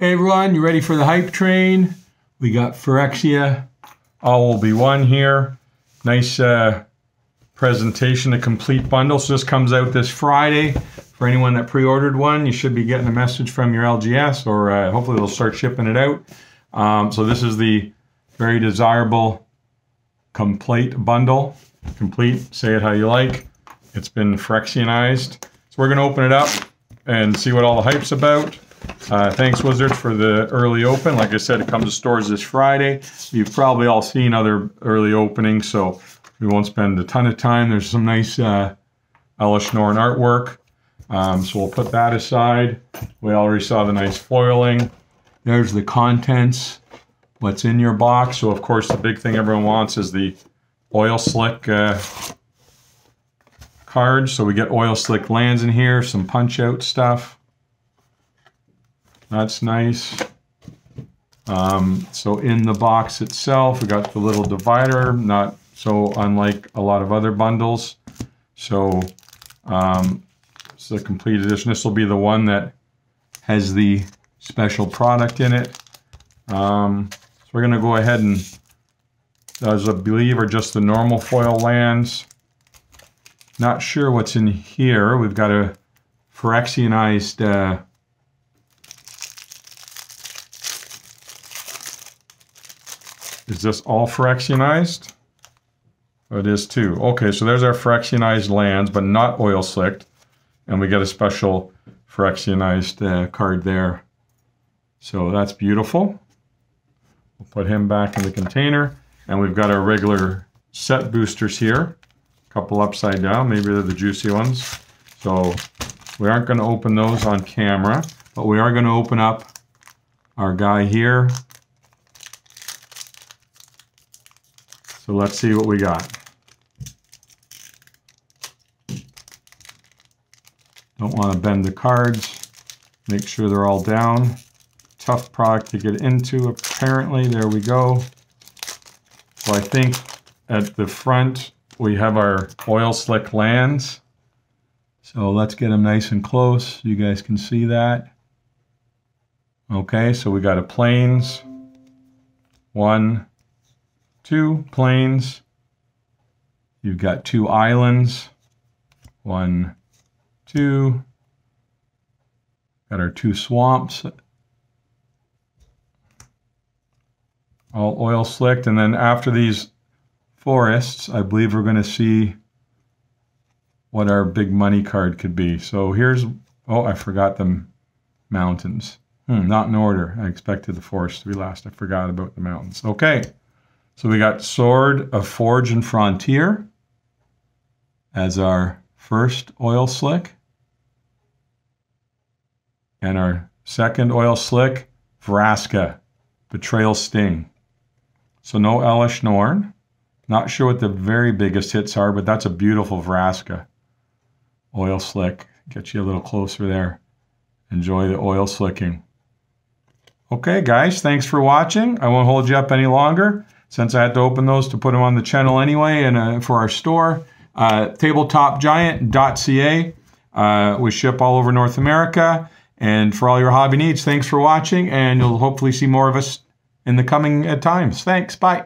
Hey everyone, you ready for the hype train? We got Phyrexia. All will be one here. Nice uh, presentation, a Compleat bundle. So this comes out this Friday. For anyone that pre-ordered one, you should be getting a message from your LGS or uh, hopefully they'll start shipping it out. Um, so this is the very desirable Compleat bundle. Complete, say it how you like. It's been Phyrexianized. So we're gonna open it up and see what all the hype's about. Uh, thanks, Wizards, for the early open. Like I said, it comes to stores this Friday. You've probably all seen other early openings, so we won't spend a ton of time. There's some nice uh, Elesh Norn artwork. Um, so we'll put that aside. We already saw the nice foiling. There's the contents, what's in your box. So, of course, the big thing everyone wants is the oil slick uh, cards. So we get oil slick lands in here, some punch out stuff. That's nice. Um, so in the box itself, we got the little divider, not so unlike a lot of other bundles. So um, it's a complete edition. This will be the one that has the special product in it. Um, so we're going to go ahead and, as I believe, are just the normal foil lands. Not sure what's in here. We've got a Phyrexianized uh, Is this all? Oh, it is too. Okay, so there's our Phyrexianized lands, but not oil slicked. And we get a special Phyrexianized uh, card there. So that's beautiful. We'll put him back in the container. And we've got our regular set boosters here. A couple upside down, maybe they're the juicy ones. So we aren't going to open those on camera, but we are going to open up our guy here So let's see what we got. Don't want to bend the cards. Make sure they're all down. Tough product to get into, apparently. There we go. So I think at the front, we have our oil slick lands. So let's get them nice and close. You guys can see that. Okay, so we got a plains. One, two plains. You've got two islands. One, two. Got our two swamps. All oil slicked. And then after these forests, I believe we're going to see what our big money card could be. So here's, oh, I forgot the mountains. Hmm, not in order. I expected the forest to be last. I forgot about the mountains. Okay. So we got Sword of Forge and Frontier as our first oil slick. And our second oil slick, Vraska, Betrayal's Sting. So no Elesh Norn. Not sure what the very biggest hits are, but that's a beautiful Vraska. Oil slick. Get you a little closer there. Enjoy the oil slicking. Okay, guys, thanks for watching. I won't hold you up any longer since I had to open those to put them on the channel anyway and uh, for our store. Uh, tabletopgiant.ca. Uh, we ship all over North America. And for all your hobby needs, thanks for watching, and you'll hopefully see more of us in the coming uh, times. Thanks. Bye.